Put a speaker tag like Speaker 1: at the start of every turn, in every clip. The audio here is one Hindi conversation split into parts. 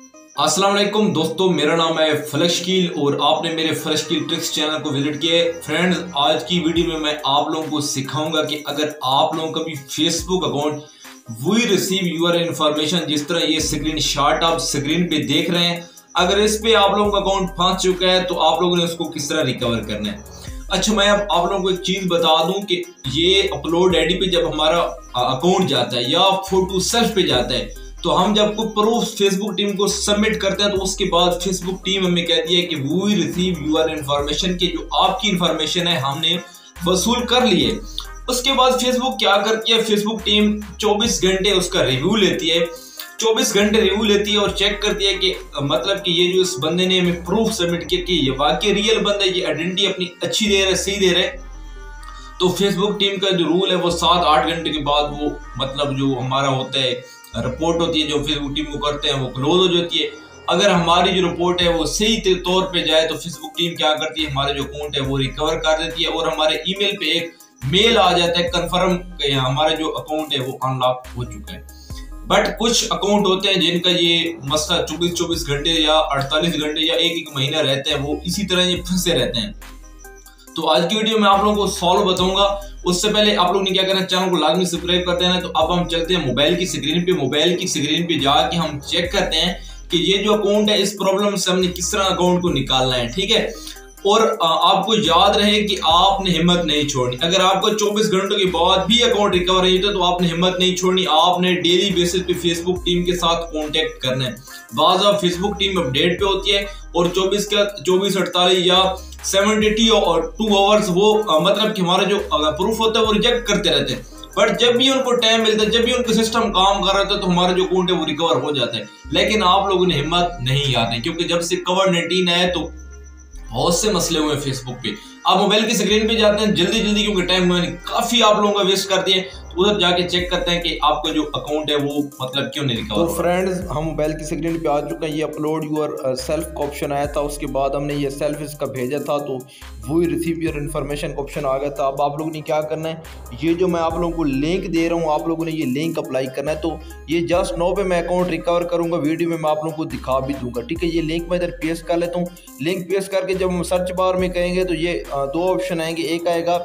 Speaker 1: वालेकुम दोस्तों, मेरा नाम है फलशकील और आपने मेरे फलशकील ट्रिक्स चैनल को विज़िट किया है। फ्रेंड्स, आज की वीडियो में मैं आप लोगों को सिखाऊँगा कि अगर आप लोगों का भी Facebook account we receive your information जिस तरह ये स्क्रीन शॉट आप स्क्रीन पे देख रहे हैं, अगर इस पे आप लोगों का अकाउंट फंस चुका है तो आप लोगों ने उसको किस तरह रिकवर करना है? अच्छा मैं अब आप लोगों को एक चीज़ बता दूँ कि ये अपलोड आईडी पे जब हमारा अकाउंट जाता है या फ़ोटो सेल्फ पे जाता है तो हम जब कोई प्रूफ फेसबुक टीम को सबमिट करते हैं तो उसके बाद फेसबुक टीम हमें कहती है कि वी रिसीव यूर इन्फॉर्मेशन की जो आपकी इन्फॉर्मेशन है, हमने वसूल कर लिए उसके बाद फेसबुक क्या करती है? फेसबुक टीम 24 घंटे उसका रिव्यू लेती है। 24 घंटे रिव्यू लेती है और चेक करती है कि मतलब कि ये जो इस बंदे ने हमें प्रूफ सबमिट किया कि ये वाकई रियल बंदा ये आइडेंटिटी अपनी अच्छी दे रहा है, सही दे रहा है। तो फेसबुक टीम का जो रूल है, वो सात आठ घंटे के बाद वो मतलब जो हमारा होता है रिपोर्ट होती है, जो फेसबुक टीम को करते हैं, वो क्लोज हो जाती है। अगर हमारी जो रिपोर्ट है, वो सही तौर पे जाए तो फेसबुक टीम क्या करती है, हमारे जो अकाउंट है, वो रिकवर कर देती है, और हमारे ईमेल पे एक मेल आ जाता है कंफर्म हमारा जो अकाउंट है, वो अनलॉक हो चुका है। बट कुछ अकाउंट होते हैं, जिनका ये मसला चौबीस चौबीस घंटे या अड़तालीस घंटे या एक एक महीना रहता है, वो इसी तरह ये फंसे रहते हैं। तो आज की वीडियो में आप लोगों को सॉल्व बताऊँगा। उससे पहले आप लोग ने क्या करना चैनल को लाजमी सब्सक्राइब कर देना तो अब हम चलते हैं मोबाइल की स्क्रीन पे। मोबाइल की स्क्रीन पे जाके हम चेक करते हैं कि ये जो अकाउंट है, इस प्रॉब्लम से हमने किस तरह अकाउंट को निकालना है, ठीक है? और आपको याद रहे कि आपने हिम्मत नहीं छोड़नी। अगर आपको 24 घंटों के बाद भी अकाउंट रिकवर नहीं होता तो आपने हिम्मत नहीं छोड़नी। आपने डेली बेसिस पे फेसबुक टीम के साथ कांटेक्ट करना है। बाज फेसबुक टीम अपडेट पे होती है और 24 का 24 अड़तालीस या सेवेंटी और टू आवर्स वो मतलब कि हमारा जो प्रूफ होता है, वो रिजेक्ट करते रहते हैं। बट जब भी उनको टाइम मिलता है, जब भी उनका सिस्टम काम कर रहा था तो हमारा जो अकाउंट है, वो रिकवर हो जाता है। लेकिन आप लोगों ने हिम्मत नहीं आते क्योंकि जब से कवर नाइनटीन आया तो बहुत से मसले हुए फेसबुक पे। आप मोबाइल की स्क्रीन पे जाते हैं जल्दी जल्दी क्योंकि टाइम मैंने काफ़ी आप लोगों का वेस्ट कर दिए। उधर जाके चेक करते हैं कि आपका जो अकाउंट है वो मतलब क्यों नहीं लिखा
Speaker 2: तो फ्रेंड्स हम मोबाइल की स्क्रीन पे आ चुके हैं। ये अपलोड यूर सेल्फ का ऑप्शन आया था उसके बाद हमने ये सेल्फ इसका भेजा था तो वो ही रिसीव योर इन्फॉर्मेशन का ऑप्शन आ गया था। अब आप लोगों ने क्या करना है? ये जो मैं आप लोगों को लिंक दे रहा हूँ आप लोगों ने ये लिंक अप्लाई करना है तो ये जस्ट नो पे मैं अकाउंट रिकवर करूँगा वीडियो में मैं आप लोगों को दिखा भी दूँगा। ठीक है ये लिंक मैं इधर पेश कर लेता हूँ। लिंक पेश करके जब हम सर्च बार में कहेंगे तो ये दो ऑप्शन आएँगे। एक आएगा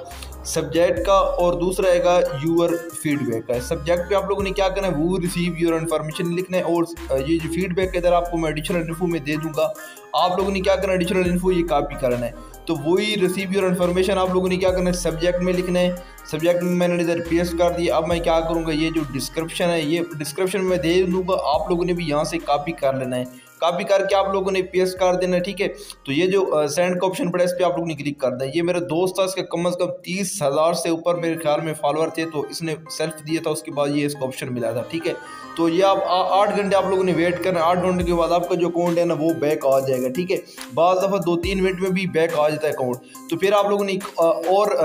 Speaker 2: सब्जेक्ट का और दूसरा आएगा यूर फीडबैक का। सब्जेक्ट पे आप लोगों ने क्या करना है? वो रिसीव यूर इन्फॉर्मेशन लिखना है और ये जो फीडबैक इधर आपको मैं एडिशनल इन्फो में दे दूँगा। आप लोगों ने क्या करना है? एडिशनल इन्फो ये कापी करना है। तो वही रिसीव योर इन्फॉर्मेशन आप लोगों ने क्या करना है? सब्जेक्ट में लिखना है। सब्जेक्ट में मैंने इधर पेस्ट कर दिया। अब मैं क्या करूँगा? ये जो डिस्क्रिप्शन है, ये डिस्क्रिप्शन में दे दूँगा। आप लोगों ने भी यहाँ से कापी कर लेना है। कॉपी करके आप लोगों ने पेस्ट कर देना, ठीक है? तो ये जो सेंड का ऑप्शन पड़ा इस पर आप लोगों ने क्लिक कर दें ये मेरा दोस्त था, इसके कम अज़ कम तीस हज़ार से ऊपर मेरे ख्याल में फॉलोअर थे तो इसने सेल्फ दिया था, उसके बाद ये इसको ऑप्शन मिला था, ठीक है? तो ये आप आठ घंटे आप लोगों ने वेट करना, आठ घंटे के बाद आपका जो अकाउंट है ना, वो बैक आ जाएगा, ठीक है? बाद दफ़ा दो तीन मिनट में भी बैक आ जाता है अकाउंट तो फिर आप लोगों ने और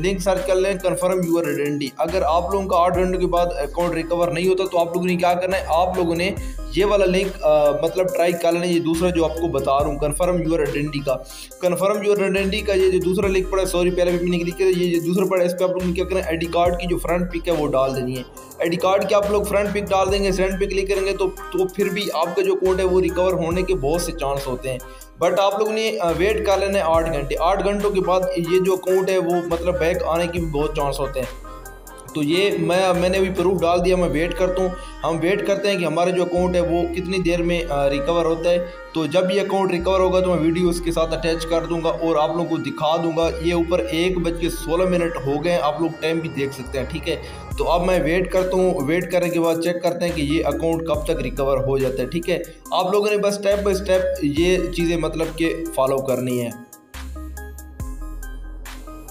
Speaker 2: लिंक सर्च कर लें कन्फर्म यूर आइडेंटिटी अगर आप लोगों का आठ घंटों के बाद अकाउंट रिकवर नहीं होता तो आप लोगों ने क्या करना है? आप लोगों ने ये वाला लिंक आ, मतलब ट्राई कर लेना ये दूसरा जो आपको बता रहा हूँ कन्फर्म यूर आइडेंटिटी का। कन्फर्म यूर आइडेंटिटी का ये जो दूसरा लिंक पड़ा है सॉरी पहले भी मैंने क्लिक ये जो दूसरा पड़ा इस पर आप लोग क्या करें आई कार्ड की जो फ्रंट पिक है वो डाल देनी है। आई कार्ड की आप लोग फ्रंट पिक डाल देंगे फ्रंट पे क्लिक करेंगे तो तो फिर भी आपका जो कोड है वो रिकवर होने के बहुत से चांस होते हैं। बट आप लोगों ने वेट कर लेना है आठ घंटे। आठ घंटों के बाद ये जो अकाउंट है वो मतलब बैक आने के भी बहुत चांस होते हैं। तो ये मैं, मैंने अभी प्रूफ डाल दिया, मैं वेट करता हूँ। हम वेट करते हैं कि हमारा जो अकाउंट है वो कितनी देर में रिकवर होता है। तो जब ये अकाउंट रिकवर होगा तो मैं वीडियो उसके साथ अटैच कर दूँगा और आप लोगों को दिखा दूँगा। ये ऊपर एक बज के सोलह मिनट हो गए आप लोग टाइम भी देख सकते हैं, ठीक है? तो अब मैं वेट करता हूँ। वेट करने के बाद चेक करते हैं कि ये अकाउंट कब तक रिकवर हो जाता है, ठीक है? आप लोगों ने बस स्टेप बाई स्टेप ये चीज़ें मतलब कि फ़ॉलो करनी है।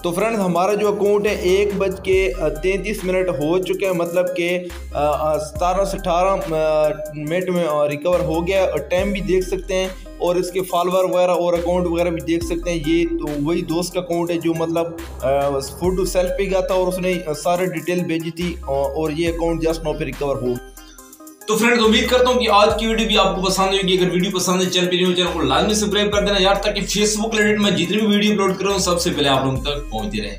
Speaker 2: तो फ्रेंड्स हमारा जो अकाउंट है, एक बज के तैंतीस मिनट हो चुके हैं मतलब कि सतारह से अठारह मिनट में रिकवर हो गया और टाइम भी देख सकते हैं और इसके फॉलोअर वगैरह और अकाउंट वगैरह भी देख सकते हैं। ये तो वही दोस्त का अकाउंट है जो मतलब फ़ोटो सेल्फ पे गया था और उसने सारे डिटेल भेजी थी और ये अकाउंट जस्ट नो पे रिकवर हो
Speaker 1: तो फ्रेंड उम्मीद करता हूँ कि आज की वीडियो भी आपको पसंद होगी। अगर वीडियो पसंद है, चैनल पे चैनल को लाजमी सब्सक्राइब कर देना। यार ताकि फेसबुक रिलेटेड मैं जितनी भी वीडियो अपलोड कर रहा हूँ सबसे पहले आप लोगों तक पहुँचती रहे।